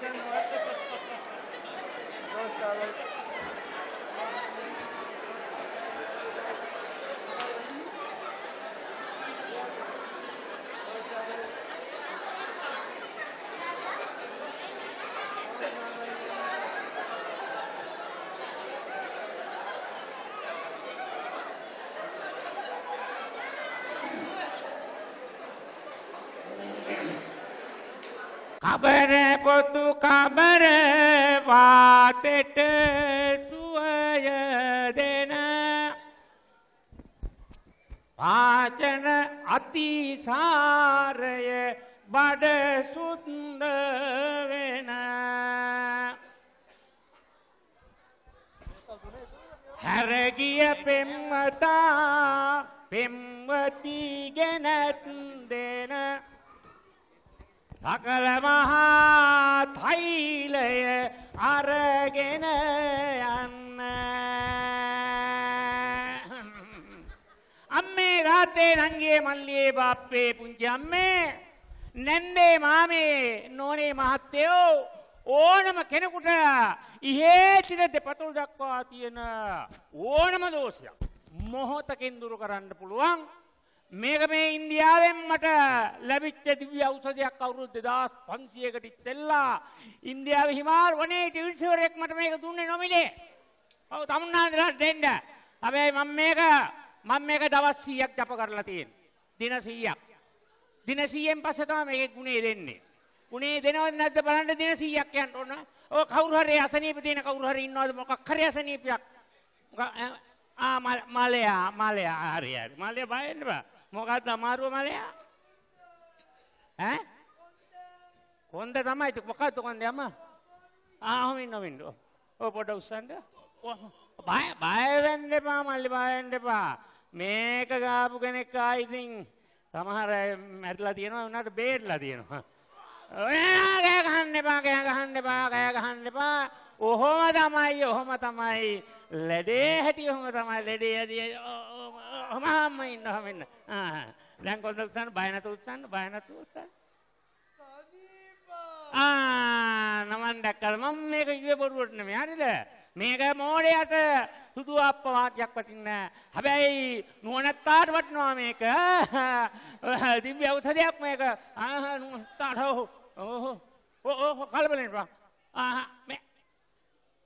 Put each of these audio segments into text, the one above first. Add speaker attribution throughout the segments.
Speaker 1: Go, Scarlett.
Speaker 2: කබර පොතු කබර වාතෙට සුවය දෙන. පාචන අතිසාරය බඩ සුන්ද වෙන. හැරගිය පෙම්වතා පෙම්වති ගෙනත් දෙන සකල මහා තෛලය අරගෙන යන්න. අම්මේ ගාතේ නංගේ මල්ලියේ බාප්පේ පුංචි අම්මේ නැන්දේ මාමේ නෝනේ මහත්තයෝ ඕනම කෙනෙකුට ඉහේතින දෙපතුල් දක්වා තියෙන ඕනම දෝෂයක් මොහොතකින් දුරු කරන්න පුළුවන්. මේක මේ ඉන්දියාවෙන් මට ලැබිච්ච දිව්‍ය ඖෂධයක් අවුරුදු 2500කට ඉස්සෙල්ලා ඉන්දියාවේ හිමාල් වනයේ ටිවිල්සවරයෙක් මට මේක දුන්නේ නොමිලේ. ඔව් තමුන්නාන්දලාට දෙන්න. හැබැයි මම මේක මම මේක දවස් 100ක් ජප කරලා තියෙනවා. දින 100ක්. දින 100න් පස්සේ තමයි මේකේ ගුණේ දෙන්නේ. ගුණේ දෙනවද නැද්ද බලන්න දින 100ක් යන්න ඕන. ඔය කවුරු හරි අසනීප තියෙන කවුරු හරි ඉන්නවද මොකක් හරි අසනීපයක්. ආ මලයා මලයා හරි හරි. මලයා බය වෙන්න බෑ. මොකක්ද අමාරුව මලයා? ඈ? කොන්ද තමයි මොකක්ද කොන්ද යම? ආ හොමින් හොමින්. ඔය පොඩ උස්සන්න. බය බය වෙන්න එපා මල්ලි බය වෙන්න එපා. මේක ගාපු කෙනෙක් ආ ඉතින් සමහර අය මැරිලා තියෙනවා උනාට බේරලා තියෙනවා. ඔය කෑ ගහන්න එපා කෑ ගහන්න එපා කෑ ගහන්න එපා. ඔහොම තමයි ඔහොම තමයි. ලෙඩේ හැටි ඔහොම තමයි. ලෙඩේ හැටි ඔහොම අම්ම ඉන්න ඔහොම ඉන්න ආ දැන් කොහොමද උත්සන්න බය නැතුව උත්සන්න බය නැතුව උත්සන්න ආ නමන් දැක්කද මම මේක කිව්වේ බොරුවට නෙමෙයි හරිද මේක මෝඩයට සුදු අප්පවාදයක් වටින්නේ හැබැයි නුවණැත්තාට වටිනවා මේක දිව්‍ය ඖෂධයක් මේක ආ නුවණැත්තාට ඕ ඕ කලබලෙන්න බා ආ මේ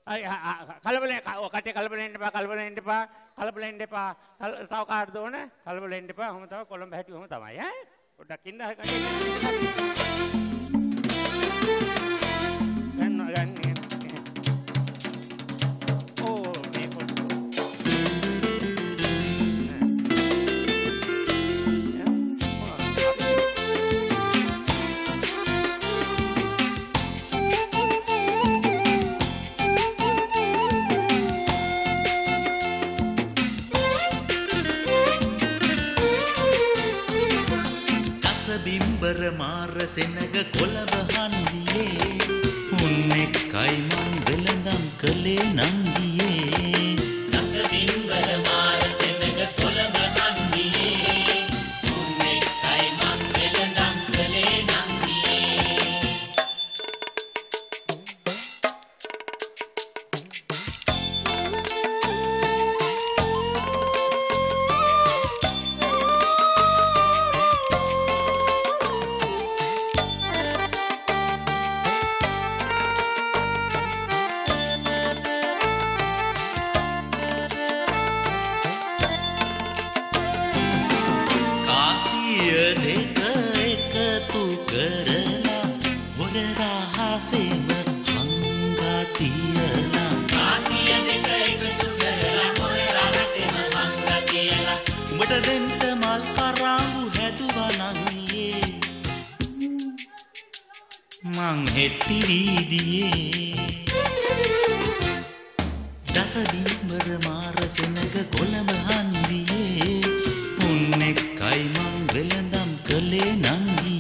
Speaker 2: කලබල කට කලබලෙන්ට පා කලබලෙන්ට පා කලබලෙන්ට එපා තව කාර්ද ඕන කලබලෙන්ට එපා හොම තව කොළඹ හැටි හොම තමයි ඈ පොඩ්ඩක් ඉන්න ගන්න ගන්න
Speaker 3: මාර සෙනග කොළඹ හන්දියේ. උන් එක්කයි මං වෙළඳම් කළේ නංගියේ හෙට්ටි වීදියේ දස බිම්බර මාර සෙනග කොළඹ හන්දියේ උන් එක්කයි මං වෙළඳම් කළේ නංගියේ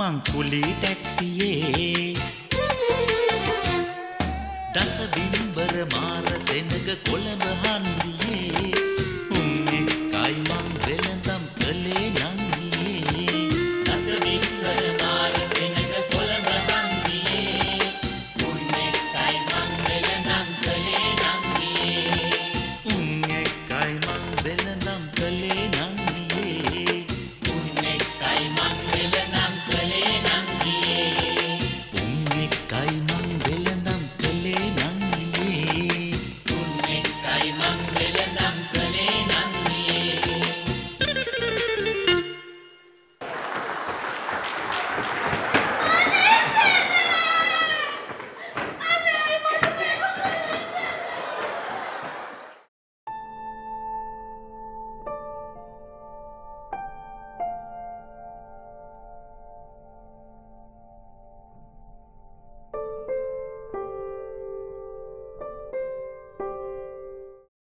Speaker 3: මංකුලි ටැක්සියේ දසබිම්බර මාර සෙනග කොළඹ හන්දියේ